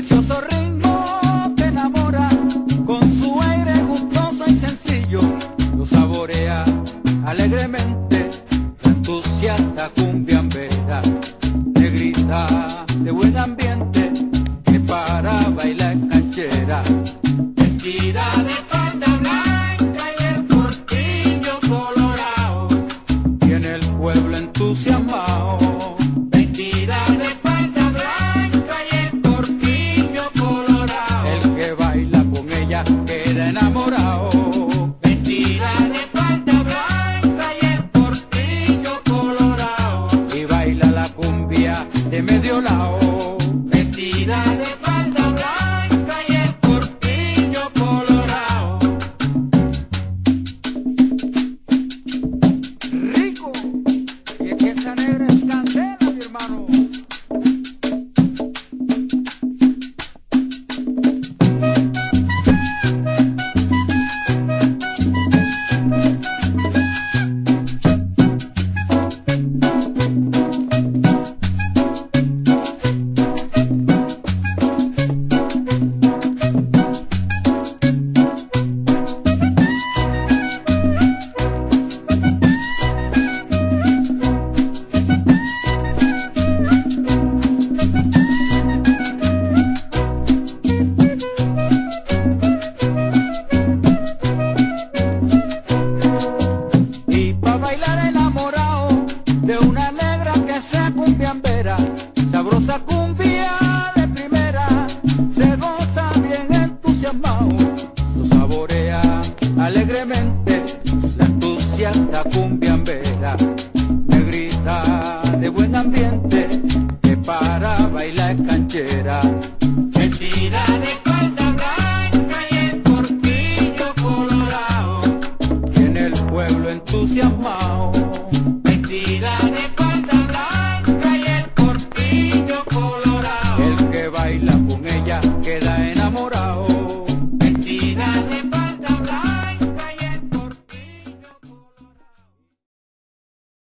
precioso ritmo te enamora, con su aire gustoso y sencillo, lo saborea alegremente, entusiasta cumbiambera, te grita de buen ambiente. esa cumbiambera, sabrosa cumbia de primera, se goza bien entusiasmado, lo saborea alegremente la entusiasta cumbiambera, negrita de buen ambiente, que para bailar canchera, vestida de entusiasmado.